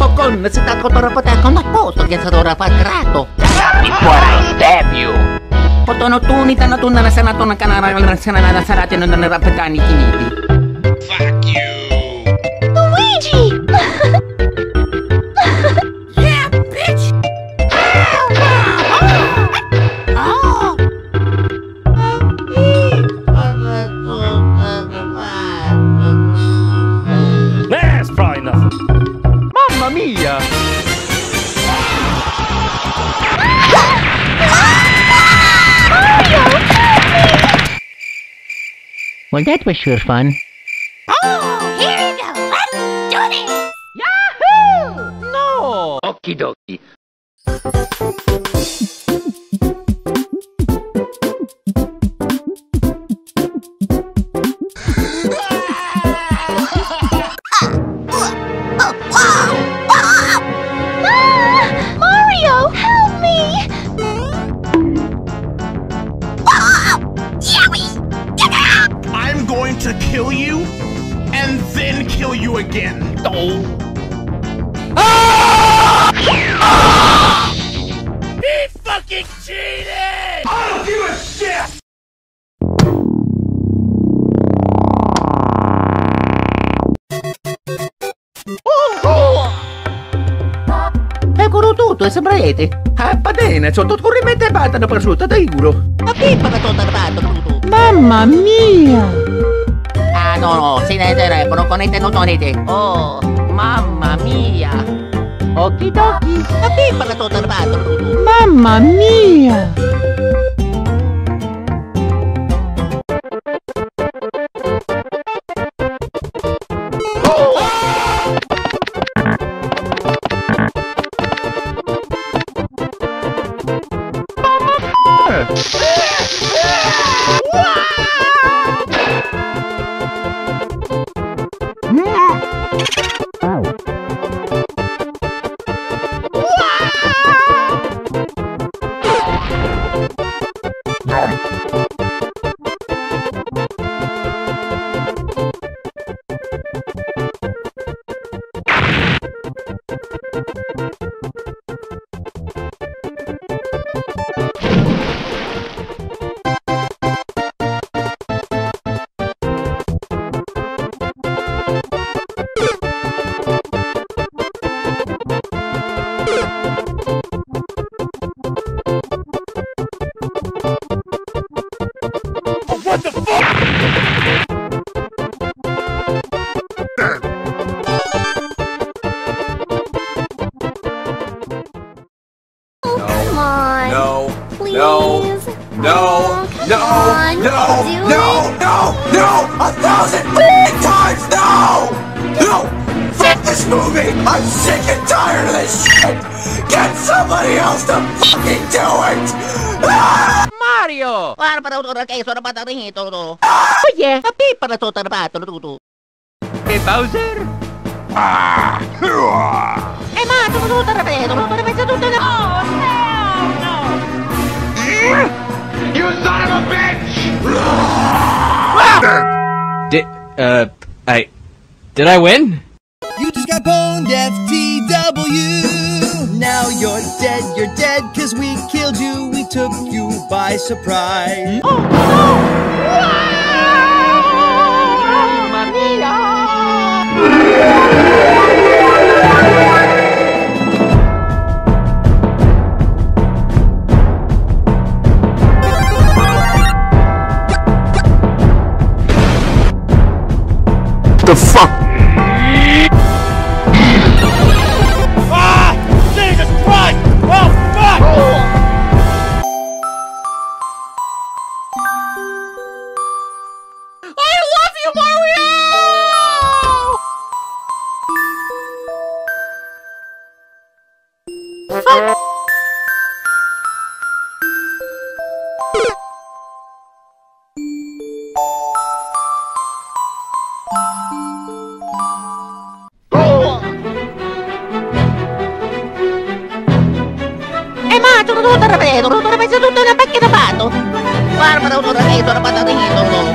ako to rapata ko po to get sa rapat krato. Before I stab you. Poto no tunita na tunna na sana to na kanara na sana na sa natin no na rapatani kiniti. Well, that was sure fun. Oh, here we go. Let's do this! Yahoo! No! Okie dokie. Ah! Mario, help me! I'm going to kill you and then kill you again. Oh! Ah! He fucking cheated! I don't give a shit! Eccolo tutto, e sembrate. Ah, padena, sotto corrimete batano per sotto, dai giuro. Ma che pa to tarbato tutto? Mamma mia! Ah, no, no, si ne telefono con il tenutonete. Oh, mamma mia. Okidoki. Ma che pa to tarbato tutto? Mamma mia! No, no, Do no, it. no, no, a thousand f***ing times no! No! Fuck this movie! I'm sick and tired of this shit! Get somebody else to fucking do it! Ah! Mario! Para para to kay so rapata rin ito to. Oh yeah, tapi para to tarbato tutto. Hey, Bowser? Eh ma, tu tu tarbato, tu tarbato tutto na. Oh, hell no. Uh I did I win? You just got boned FTW. Now you're dead, you're dead, cause we killed you, we took you by surprise. Mamma mia. The Tutto rapeto, tutto rapeto, tutto una pecchia da pato! Guarda, tutto rapeto, rapatatino, no!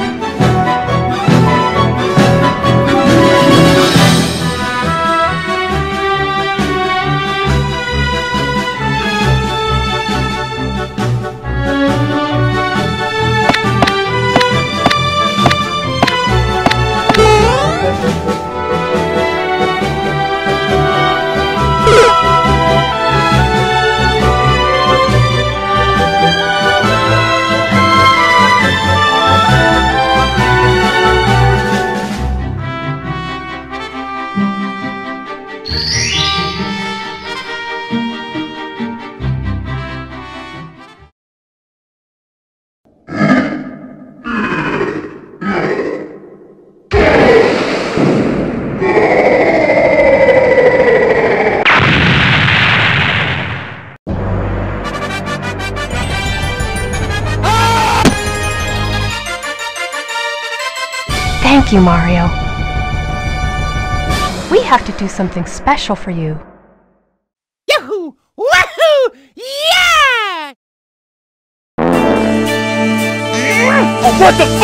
Thank you, Mario. We have to do something special for you. Yahoo! Wahoo! Yeah! What the